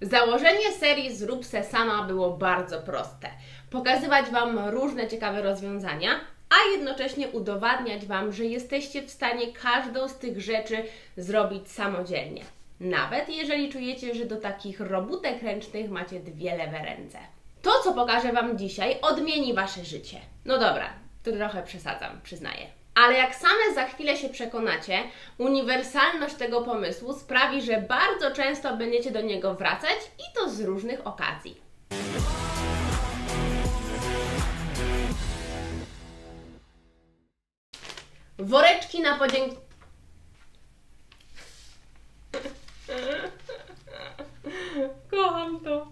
Założenie serii Zrób se sama było bardzo proste. Pokazywać Wam różne ciekawe rozwiązania, a jednocześnie udowadniać Wam, że jesteście w stanie każdą z tych rzeczy zrobić samodzielnie. Nawet jeżeli czujecie, że do takich robótek ręcznych macie dwie lewe ręce. To, co pokażę Wam dzisiaj, odmieni Wasze życie. No dobra, trochę przesadzam, przyznaję. Ale jak same za chwilę się przekonacie, uniwersalność tego pomysłu sprawi, że bardzo często będziecie do niego wracać i to z różnych okazji. Woreczki na podzięk... Kocham to.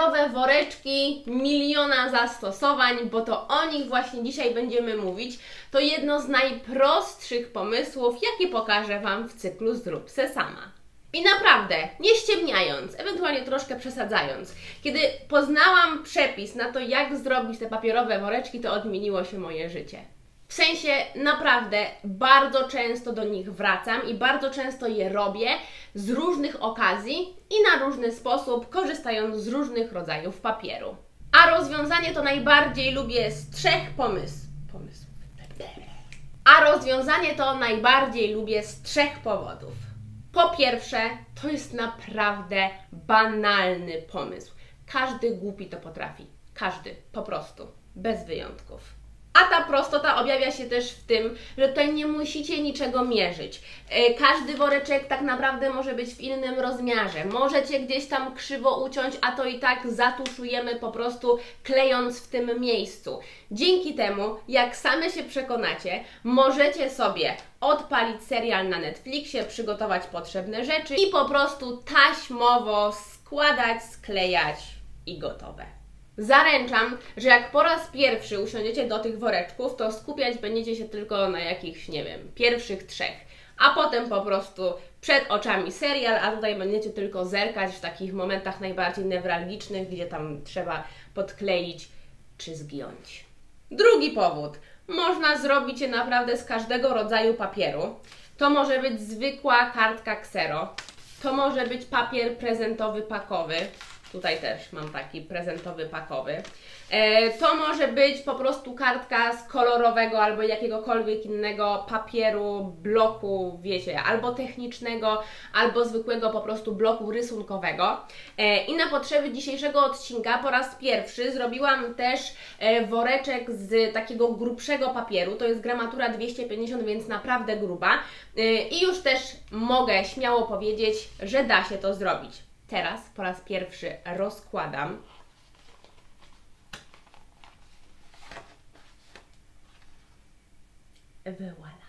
Papierowe woreczki, miliona zastosowań, bo to o nich właśnie dzisiaj będziemy mówić. To jedno z najprostszych pomysłów, jakie pokażę Wam w cyklu Zrób se sama. I naprawdę, nie ściemniając, ewentualnie troszkę przesadzając, kiedy poznałam przepis na to, jak zrobić te papierowe woreczki, to odmieniło się moje życie. W sensie naprawdę bardzo często do nich wracam i bardzo często je robię z różnych okazji i na różny sposób, korzystając z różnych rodzajów papieru. A rozwiązanie to najbardziej lubię z trzech pomysłów. pomysłów. A rozwiązanie to najbardziej lubię z trzech powodów. Po pierwsze, to jest naprawdę banalny pomysł. Każdy głupi to potrafi. Każdy, po prostu, bez wyjątków. A ta prostota objawia się też w tym, że tutaj nie musicie niczego mierzyć. E, każdy woreczek tak naprawdę może być w innym rozmiarze. Możecie gdzieś tam krzywo uciąć, a to i tak zatuszujemy po prostu klejąc w tym miejscu. Dzięki temu, jak same się przekonacie, możecie sobie odpalić serial na Netflixie, przygotować potrzebne rzeczy i po prostu taśmowo składać, sklejać i gotowe. Zaręczam, że jak po raz pierwszy usiądziecie do tych woreczków, to skupiać będziecie się tylko na jakichś, nie wiem, pierwszych trzech, a potem po prostu przed oczami serial, a tutaj będziecie tylko zerkać w takich momentach najbardziej newralgicznych, gdzie tam trzeba podkleić czy zgiąć. Drugi powód. Można zrobić je naprawdę z każdego rodzaju papieru. To może być zwykła kartka ksero, to może być papier prezentowy pakowy, Tutaj też mam taki prezentowy pakowy. E, to może być po prostu kartka z kolorowego albo jakiegokolwiek innego papieru, bloku, wiecie, albo technicznego, albo zwykłego po prostu bloku rysunkowego. E, I na potrzeby dzisiejszego odcinka po raz pierwszy zrobiłam też e, woreczek z takiego grubszego papieru. To jest gramatura 250, więc naprawdę gruba. I już też mogę śmiało powiedzieć, że da się to zrobić. Teraz po raz pierwszy rozkładam. Wyłala.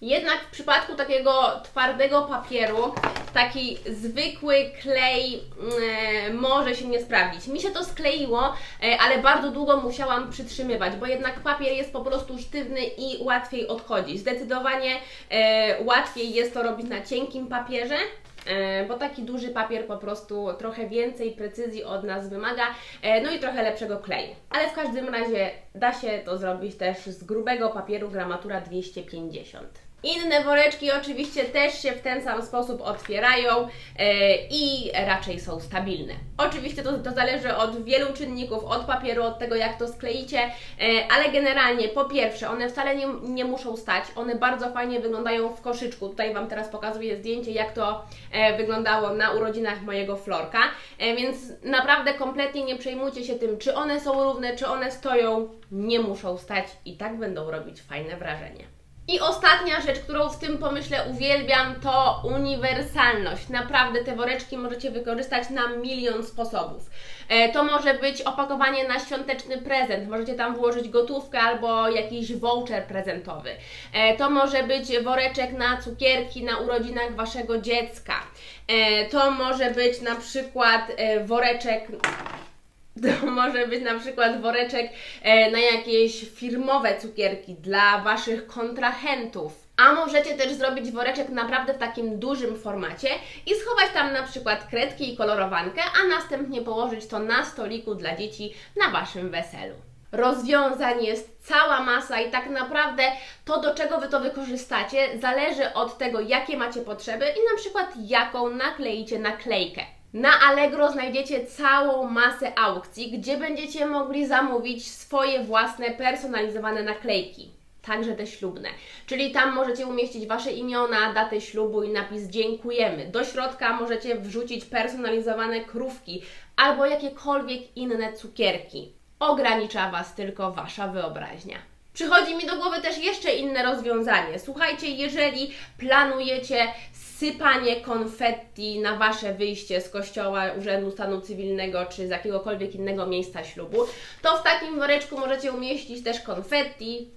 Jednak w przypadku takiego twardego papieru, taki zwykły klej yy, może się nie sprawdzić. Mi się to skleiło, yy, ale bardzo długo musiałam przytrzymywać, bo jednak papier jest po prostu sztywny i łatwiej odchodzi. Zdecydowanie yy, łatwiej jest to robić na cienkim papierze, E, bo taki duży papier po prostu trochę więcej precyzji od nas wymaga, e, no i trochę lepszego kleju. Ale w każdym razie da się to zrobić też z grubego papieru gramatura 250. Inne woreczki oczywiście też się w ten sam sposób otwierają e, i raczej są stabilne. Oczywiście to, to zależy od wielu czynników, od papieru, od tego jak to skleicie, e, ale generalnie po pierwsze one wcale nie, nie muszą stać, one bardzo fajnie wyglądają w koszyczku. Tutaj Wam teraz pokazuję zdjęcie jak to e, wyglądało na urodzinach mojego Florka, więc naprawdę kompletnie nie przejmujcie się tym, czy one są równe, czy one stoją, nie muszą stać i tak będą robić fajne wrażenie. I ostatnia rzecz, którą w tym pomyśle uwielbiam, to uniwersalność. Naprawdę te woreczki możecie wykorzystać na milion sposobów. E, to może być opakowanie na świąteczny prezent, możecie tam włożyć gotówkę albo jakiś voucher prezentowy. E, to może być woreczek na cukierki na urodzinach Waszego dziecka. E, to może być na przykład woreczek to może być na przykład woreczek e, na jakieś firmowe cukierki dla Waszych kontrahentów. A możecie też zrobić woreczek naprawdę w takim dużym formacie i schować tam na przykład kredki i kolorowankę, a następnie położyć to na stoliku dla dzieci na Waszym weselu. Rozwiązań jest cała masa i tak naprawdę to, do czego Wy to wykorzystacie, zależy od tego, jakie macie potrzeby i na przykład jaką nakleicie naklejkę. Na Allegro znajdziecie całą masę aukcji, gdzie będziecie mogli zamówić swoje własne personalizowane naklejki. Także te ślubne. Czyli tam możecie umieścić Wasze imiona, datę ślubu i napis dziękujemy. Do środka możecie wrzucić personalizowane krówki albo jakiekolwiek inne cukierki. Ogranicza Was tylko Wasza wyobraźnia. Przychodzi mi do głowy też jeszcze inne rozwiązanie. Słuchajcie, jeżeli planujecie sypanie konfetti na Wasze wyjście z kościoła, Urzędu Stanu Cywilnego czy z jakiegokolwiek innego miejsca ślubu, to w takim woreczku możecie umieścić też konfetti.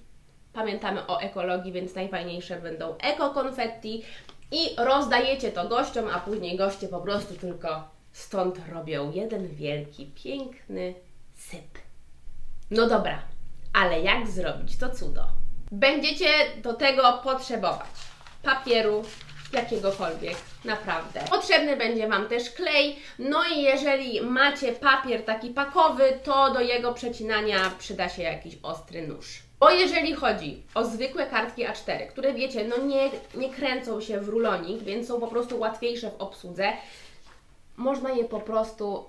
Pamiętamy o ekologii, więc najfajniejsze będą eko-konfetti i rozdajecie to gościom, a później goście po prostu tylko stąd robią jeden wielki, piękny syp. No dobra, ale jak zrobić to cudo? Będziecie do tego potrzebować papieru jakiegokolwiek, naprawdę. Potrzebny będzie Wam też klej, no i jeżeli macie papier taki pakowy, to do jego przecinania przyda się jakiś ostry nóż. Bo jeżeli chodzi o zwykłe kartki A4, które wiecie, no nie, nie kręcą się w rulonik, więc są po prostu łatwiejsze w obsłudze, można je po prostu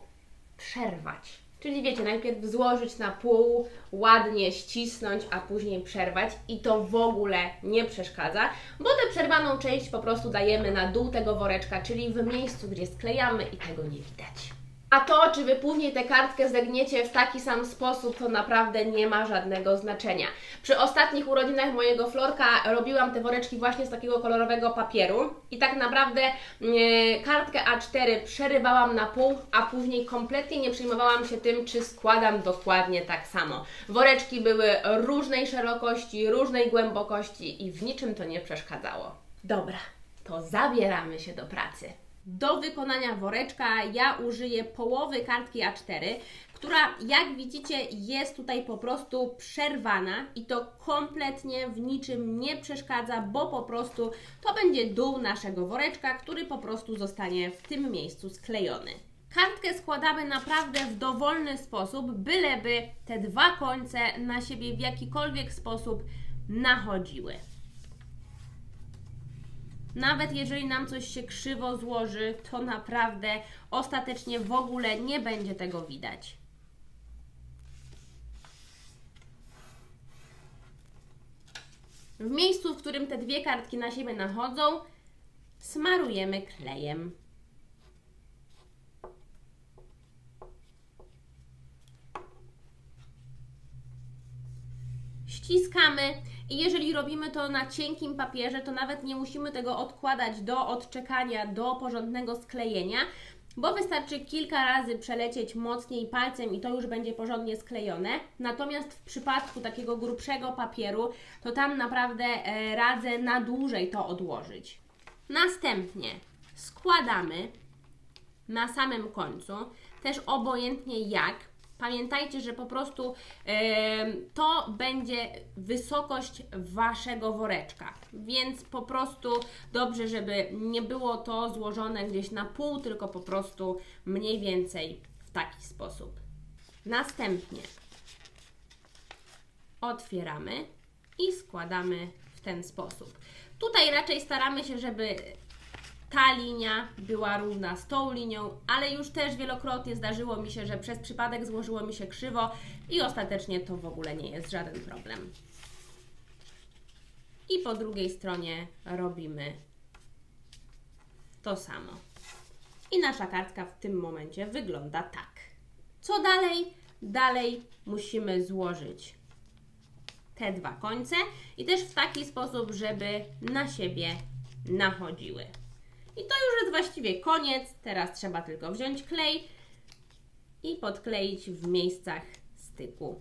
przerwać Czyli wiecie, najpierw złożyć na pół, ładnie ścisnąć, a później przerwać i to w ogóle nie przeszkadza, bo tę przerwaną część po prostu dajemy na dół tego woreczka, czyli w miejscu, gdzie sklejamy i tego nie widać. A to, czy Wy później tę kartkę zegniecie w taki sam sposób, to naprawdę nie ma żadnego znaczenia. Przy ostatnich urodzinach mojego Florka robiłam te woreczki właśnie z takiego kolorowego papieru i tak naprawdę yy, kartkę A4 przerywałam na pół, a później kompletnie nie przejmowałam się tym, czy składam dokładnie tak samo. Woreczki były różnej szerokości, różnej głębokości i w niczym to nie przeszkadzało. Dobra, to zabieramy się do pracy. Do wykonania woreczka ja użyję połowy kartki A4, która jak widzicie jest tutaj po prostu przerwana i to kompletnie w niczym nie przeszkadza, bo po prostu to będzie dół naszego woreczka, który po prostu zostanie w tym miejscu sklejony. Kartkę składamy naprawdę w dowolny sposób, byleby te dwa końce na siebie w jakikolwiek sposób nachodziły. Nawet jeżeli nam coś się krzywo złoży, to naprawdę ostatecznie w ogóle nie będzie tego widać. W miejscu, w którym te dwie kartki na siebie nachodzą, smarujemy klejem. Ściskamy i jeżeli robimy to na cienkim papierze, to nawet nie musimy tego odkładać do odczekania, do porządnego sklejenia, bo wystarczy kilka razy przelecieć mocniej palcem i to już będzie porządnie sklejone. Natomiast w przypadku takiego grubszego papieru, to tam naprawdę e, radzę na dłużej to odłożyć. Następnie składamy na samym końcu, też obojętnie jak, Pamiętajcie, że po prostu to będzie wysokość Waszego woreczka, więc po prostu dobrze, żeby nie było to złożone gdzieś na pół, tylko po prostu mniej więcej w taki sposób. Następnie otwieramy i składamy w ten sposób. Tutaj raczej staramy się, żeby ta linia była równa z tą linią, ale już też wielokrotnie zdarzyło mi się, że przez przypadek złożyło mi się krzywo i ostatecznie to w ogóle nie jest żaden problem. I po drugiej stronie robimy to samo. I nasza kartka w tym momencie wygląda tak. Co dalej? Dalej musimy złożyć te dwa końce i też w taki sposób, żeby na siebie nachodziły. I to już jest właściwie koniec. Teraz trzeba tylko wziąć klej i podkleić w miejscach styku.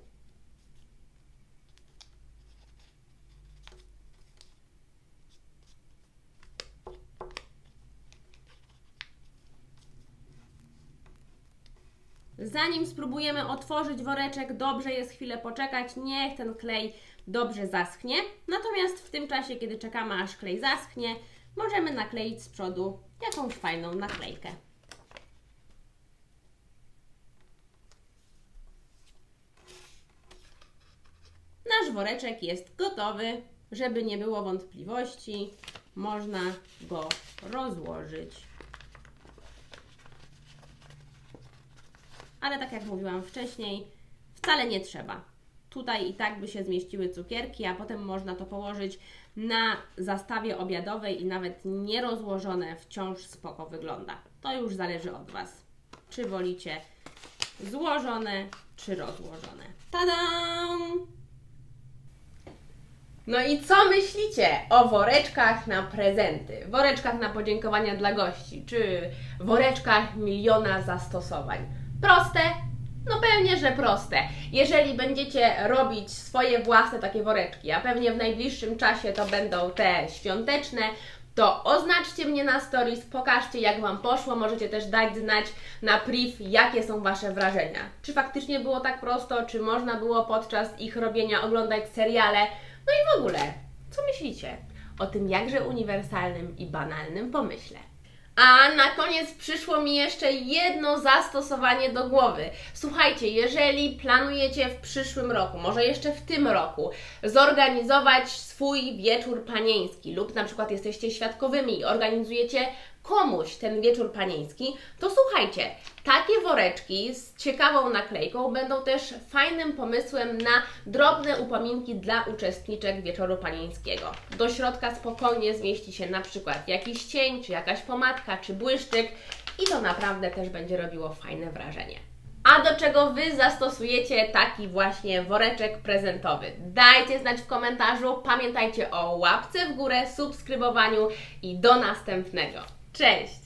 Zanim spróbujemy otworzyć woreczek, dobrze jest chwilę poczekać, niech ten klej dobrze zaschnie. Natomiast w tym czasie, kiedy czekamy aż klej zaschnie, możemy nakleić z przodu jakąś fajną naklejkę. Nasz woreczek jest gotowy. Żeby nie było wątpliwości, można go rozłożyć ale tak jak mówiłam wcześniej, wcale nie trzeba. Tutaj i tak by się zmieściły cukierki, a potem można to położyć na zastawie obiadowej i nawet nierozłożone wciąż spoko wygląda. To już zależy od Was. Czy wolicie złożone, czy rozłożone. Tadam! No i co myślicie o woreczkach na prezenty? Woreczkach na podziękowania dla gości, czy woreczkach miliona zastosowań? Proste? No pewnie, że proste. Jeżeli będziecie robić swoje własne takie woreczki, a pewnie w najbliższym czasie to będą te świąteczne, to oznaczcie mnie na stories, pokażcie jak Wam poszło, możecie też dać znać na priv, jakie są Wasze wrażenia. Czy faktycznie było tak prosto, czy można było podczas ich robienia oglądać seriale, no i w ogóle, co myślicie o tym jakże uniwersalnym i banalnym pomyśle? A na koniec przyszło mi jeszcze jedno zastosowanie do głowy. Słuchajcie, jeżeli planujecie w przyszłym roku, może jeszcze w tym roku, zorganizować swój wieczór panieński lub na przykład jesteście świadkowymi i organizujecie komuś ten wieczór panieński, to słuchajcie, takie woreczki z ciekawą naklejką będą też fajnym pomysłem na drobne upominki dla uczestniczek wieczoru panieńskiego. Do środka spokojnie zmieści się na przykład jakiś cień, czy jakaś pomadka, czy błyszczyk i to naprawdę też będzie robiło fajne wrażenie. A do czego Wy zastosujecie taki właśnie woreczek prezentowy? Dajcie znać w komentarzu. Pamiętajcie o łapce w górę, subskrybowaniu i do następnego. Cześć!